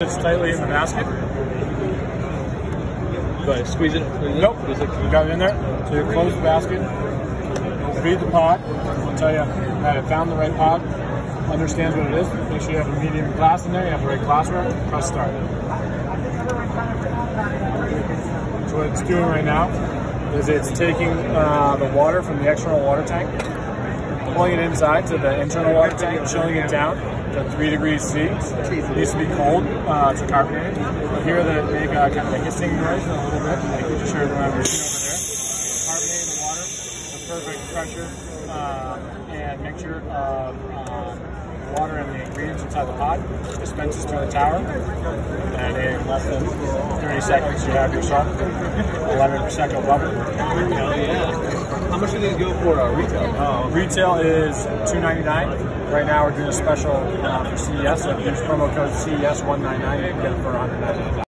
It's tightly in the basket. Do I squeeze it? Nope. It- You got it in there. So you close the basket, read the pod. I'll tell you that it found the right pod, understands what it is. Make sure you have a medium glass in there. You have the right glassware. Press start. So what it's doing right now is it's taking uh, the water from the external water tank, pulling it inside to the internal water tank, chilling it down to three degrees C. It needs to be cold uh, to carbonate. You hear the big uh, kind of a hissing noise a little bit. Like you just heard the machine over there. Carbonating the water, the perfect pressure uh, and mixture of uh, water and the ingredients inside the pot. Dispenses to the tower, and in less than 30 seconds you have yourself 11% of bubble. Do these go for uh, retail? Uh, retail is $2.99. Right now we're doing a special uh, for CES. So if you use promo code CES199, you can get it for $199.